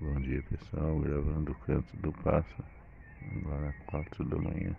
Bom dia pessoal, gravando o canto do pássaro, agora 4 da manhã.